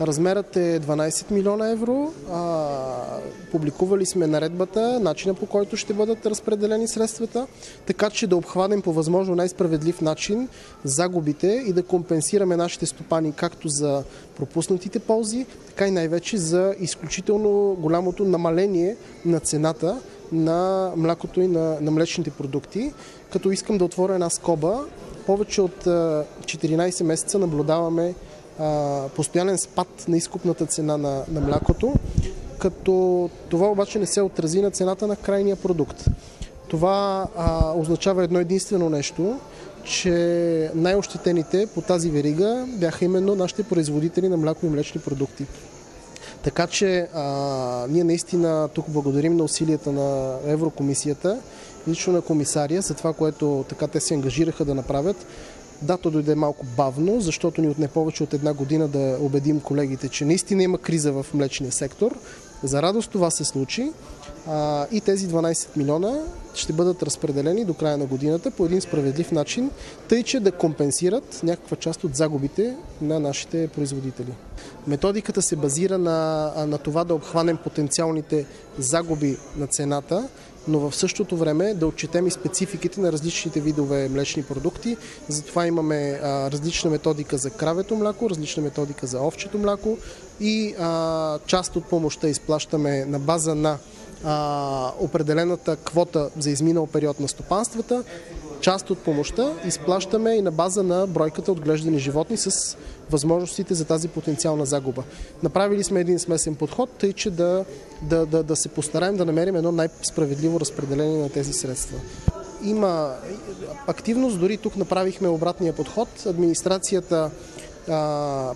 Размерът е 12 милиона евро. Публикували сме наредбата, начина по който ще бъдат разпределени средствата, така че да обхванем по възможно най-справедлив начин загубите и да компенсираме нашите стопани както за пропуснатите ползи, така и най-вече за изключително голямото намаление на цената на млякото и на, на млечните продукти. Като искам да отворя една скоба, повече от 14 месеца наблюдаваме постоянен спад на изкупната цена на, на млякото, като това обаче не се отрази на цената на крайния продукт. Това а, означава едно единствено нещо, че най-ощетените по тази верига бяха именно нашите производители на мляко и млечни продукти. Така че а, ние наистина тук благодарим на усилията на Еврокомисията, лично на комисария за това, което така те се ангажираха да направят. Да, то дойде малко бавно, защото ни отне повече от една година да убедим колегите, че наистина има криза в млечния сектор. За радост това се случи и тези 12 милиона ще бъдат разпределени до края на годината по един справедлив начин, тъй че да компенсират някаква част от загубите на нашите производители. Методиката се базира на, на това да обхванем потенциалните загуби на цената, но в същото време да отчетем и спецификите на различните видове млечни продукти. Затова имаме а, различна методика за кравето мляко, различна методика за овчето мляко и а, част от помощта изплащаме на база на а, определената квота за изминал период на стопанствата. Част от помощта изплащаме и на база на бройката отглеждани животни с възможностите за тази потенциална загуба. Направили сме един смесен подход, тъй че да, да, да, да се постараем да намерим едно най-справедливо разпределение на тези средства. Има активност, дори тук направихме обратния подход. Администрацията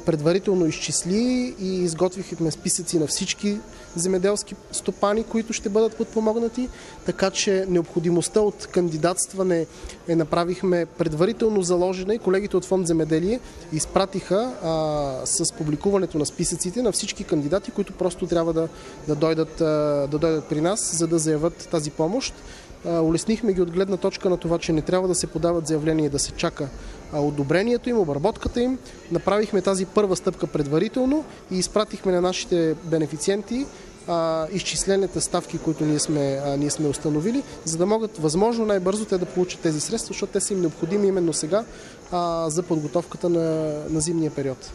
предварително изчисли и изготвихме списъци на всички земеделски стопани, които ще бъдат подпомогнати, така че необходимостта от кандидатстване е направихме предварително заложена и колегите от фонд земеделие изпратиха а, с публикуването на списъците на всички кандидати, които просто трябва да, да, дойдат, а, да дойдат при нас, за да заявят тази помощ. Улеснихме ги от гледна точка на това, че не трябва да се подават заявления и да се чака одобрението им, обработката им. Направихме тази първа стъпка предварително и изпратихме на нашите бенефициенти а, изчислените ставки, които ние сме, ние сме установили, за да могат възможно най-бързо те да получат тези средства, защото те са им необходими именно сега за подготовката на, на зимния период.